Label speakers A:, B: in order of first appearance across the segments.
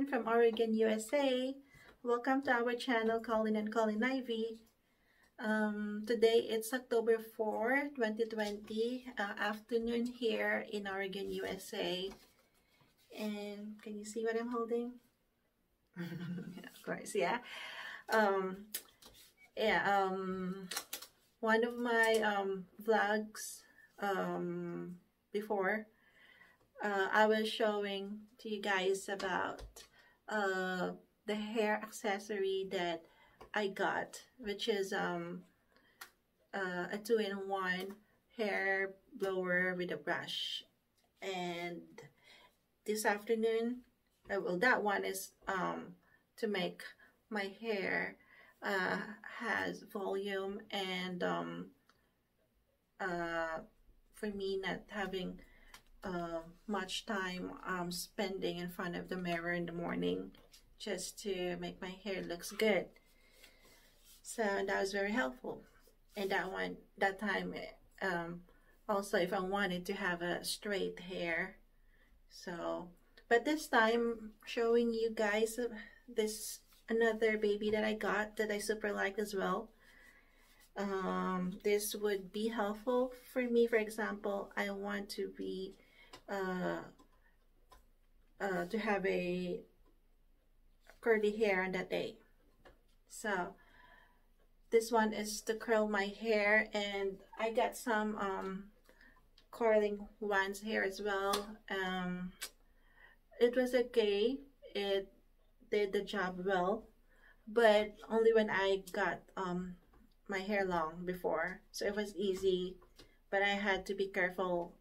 A: Hapon from Oregon, USA. Welcome to our channel, Colin and Collyn Ivy. Um, today it's October 4, 2020, uh, afternoon here in Oregon, USA. And can you see what I'm holding? of course, yeah. Um, yeah, um, one of my um, vlogs um, before, uh, I was showing to you guys about uh, the hair accessory that I got, which is um, uh, a two-in-one hair blower with a brush. And this afternoon, uh, well, that one is um, to make my hair uh, has volume and um, uh, for me not having uh, much time um, spending in front of the mirror in the morning just to make my hair looks good. So that was very helpful. And that one, that time, um, also if I wanted to have a straight hair. So, but this time showing you guys this another baby that I got that I super like as well. Um, this would be helpful for me. For example, I want to be uh, uh, to have a curly hair on that day. So this one is to curl my hair and I got some um, curling ones here as well. Um, it was okay. It did the job well, but only when I got um, my hair long before. So it was easy, but I had to be careful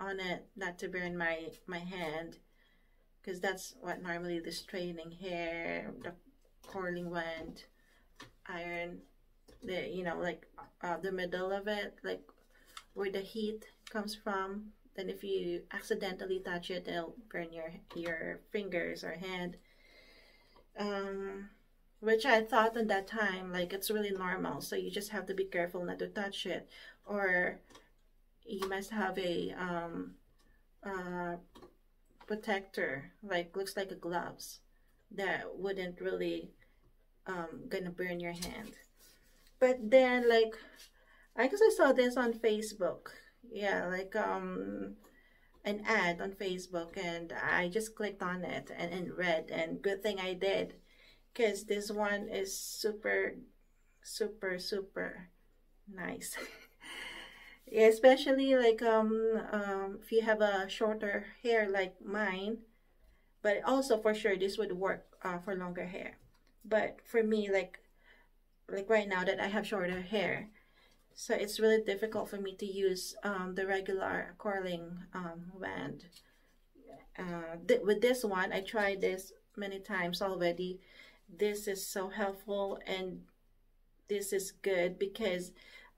A: on it not to burn my, my hand because that's what normally the straightening hair, the curling wand, iron, the, you know, like uh, the middle of it, like where the heat comes from. Then if you accidentally touch it, it'll burn your, your fingers or hand um, which I thought at that time like it's really normal. So you just have to be careful not to touch it, or you must have a um, uh, protector like looks like a gloves that wouldn't really um, gonna burn your hand. But then like I guess I saw this on Facebook. Yeah, like um an ad on Facebook and I just clicked on it and, and read and good thing I did because this one is super super super nice especially like um, um if you have a shorter hair like mine but also for sure this would work uh, for longer hair but for me like like right now that I have shorter hair so it's really difficult for me to use um, the regular curling um, wand. Uh, th with this one, I tried this many times already. This is so helpful and this is good because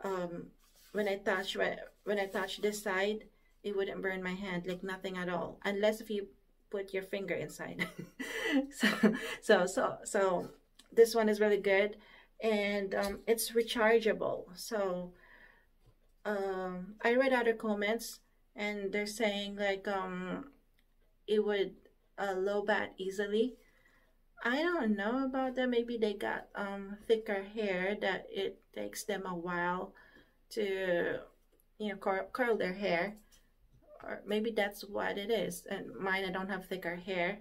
A: um, when I touch when I touch this side, it wouldn't burn my hand like nothing at all, unless if you put your finger inside. so so so so this one is really good and um, it's rechargeable. So um, I read other comments and they're saying like um, it would uh, low bat easily. I don't know about that. Maybe they got um, thicker hair that it takes them a while to you know cur curl their hair. Or maybe that's what it is. And mine I don't have thicker hair.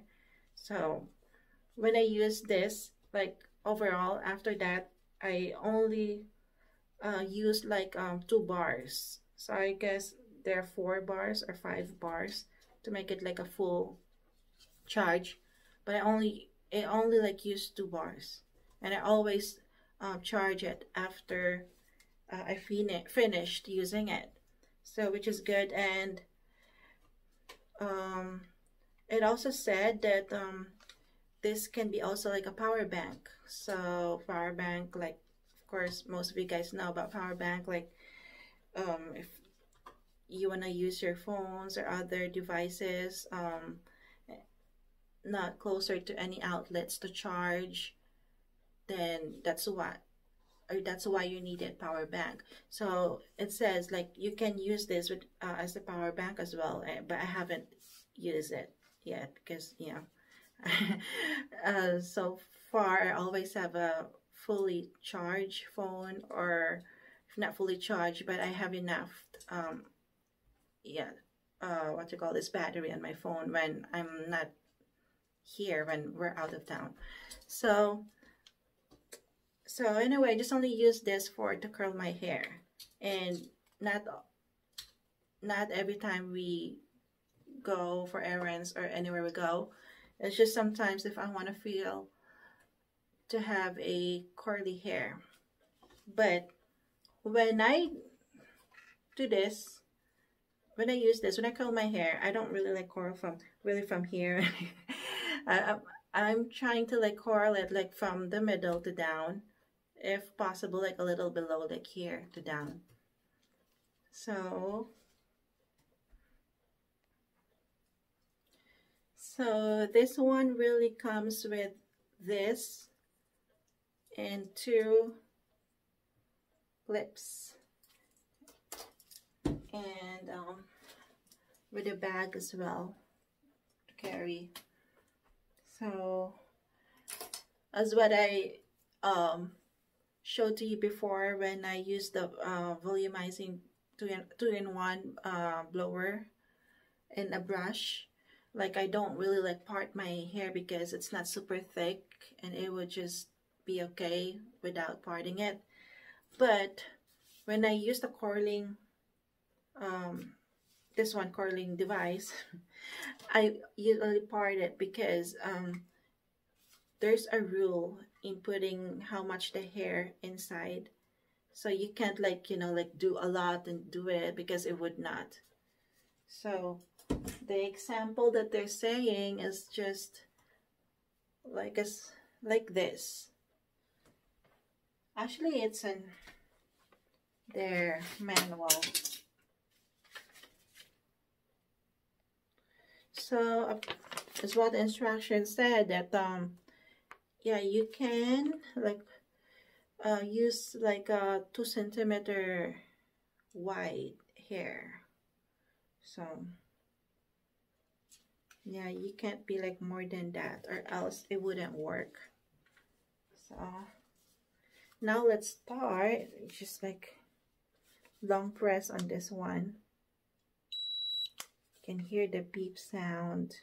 A: So when I use this like overall after that I only uh, use like um, two bars. So I guess there are four bars or five bars to make it like a full charge. But I only I only like use two bars. And I always um, charge it after uh, I fin finished using it. So which is good and um, it also said that um, this can be also like a power bank. So power bank like of course most of you guys know about power bank like um if you want to use your phones or other devices um not closer to any outlets to charge then that's what that's why you needed power bank. So it says like you can use this with uh, as a power bank as well eh, but i haven't used it yet because you know uh, so far I always have a fully charged phone or not fully charged but I have enough um, yeah uh, what you call this battery on my phone when I'm not here when we're out of town. So so anyway I just only use this for to curl my hair. And not not every time we go for errands or anywhere we go. It's just sometimes if I want to feel to have a curly hair. But when I do this when I use this when I curl my hair I don't really like curl from really from here. I, I'm trying to like curl it like from the middle to down if possible like a little below like here to down. So so this one really comes with this and two clips and um, with a bag as well to carry. So as what I um, showed to you before when I used the uh, volumizing two-in-one uh, blower and a brush. Like I don't really like part my hair because it's not super thick and it would just be okay without parting it. But when I use the curling um, this one curling device I usually part it because um, there's a rule in putting how much the hair inside. So you can't like you know like do a lot and do it because it would not. So the example that they're saying is just like as like this. Actually it's in their manual. So uh, as what the instructions said that um yeah you can like uh, use like a two centimeter wide hair. So yeah you can't be like more than that or else it wouldn't work. So now let's start. Just like long press on this one. You can hear the beep sound.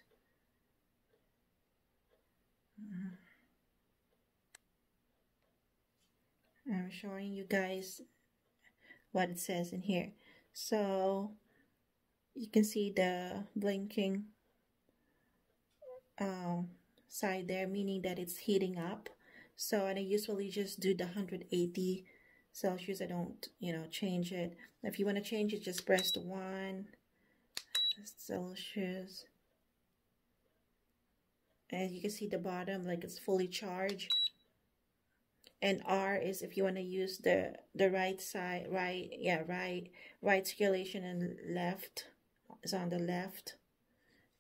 A: Mm-hmm. I'm showing you guys what it says in here. So you can see the blinking uh, side there meaning that it's heating up. So and I usually just do the 180 Celsius. I don't you know change it. If you want to change it just press the 1 Celsius. And you can see the bottom like it's fully charged and R is if you want to use the the right side right yeah right right circulation and left is on the left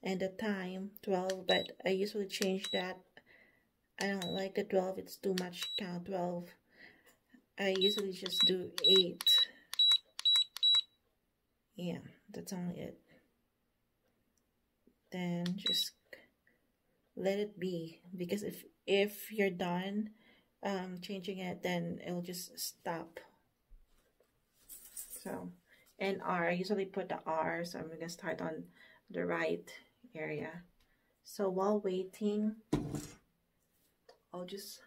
A: and the time 12 but I usually change that. I don't like the 12 it's too much count 12 I usually just do 8 yeah that's only it. Then just let it be because if if you're done um, changing it then it'll just stop so and R I usually put the R so I'm gonna start on the right area. So while waiting, I'll just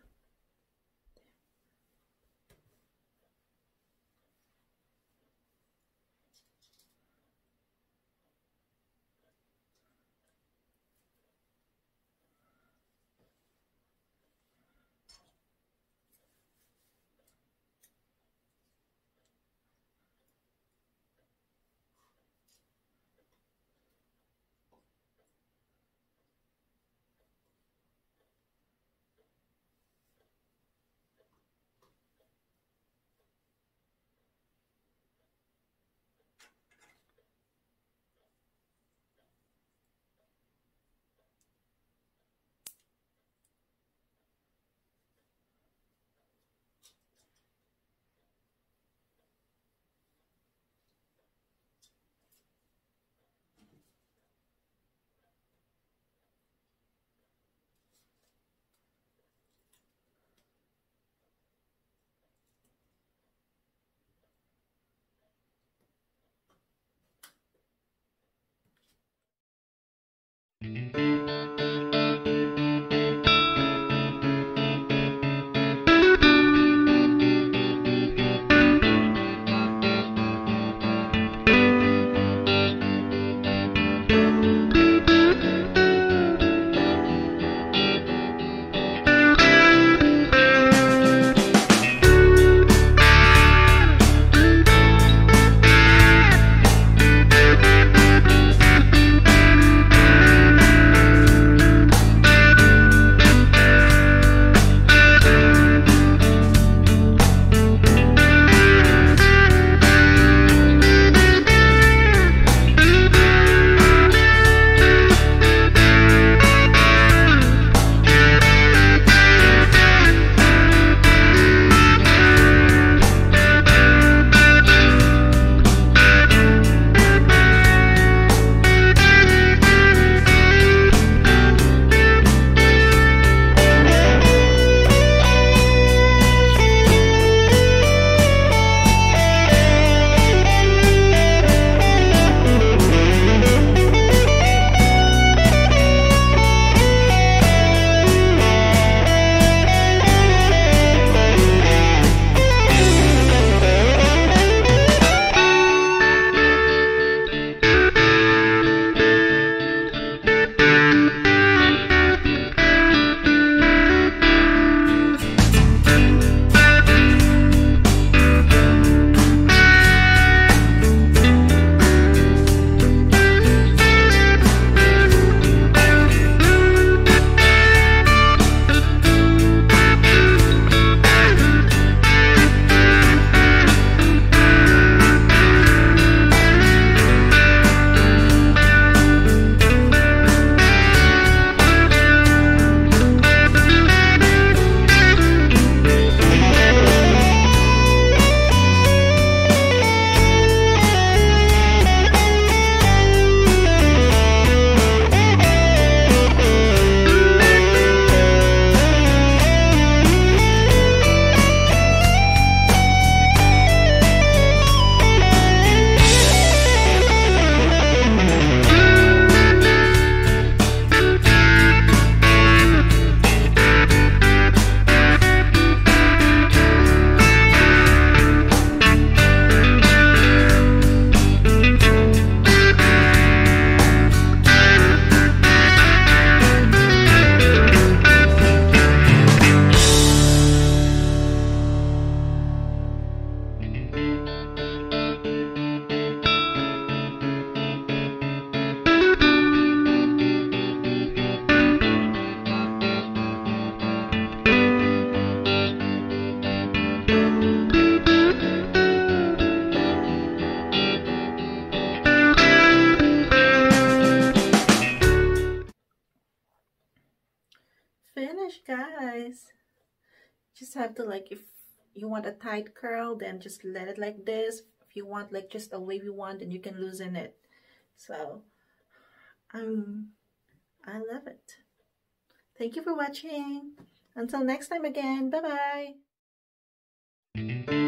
A: finished want a tight curl then just let it like this. If you want like just a wavy one then you can loosen it. So um I love it. Thank you for watching. Until next time again. Bye bye